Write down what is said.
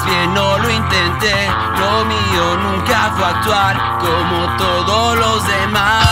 Más bien no lo intenté, lo mío nunca fue actuar como todos los demás,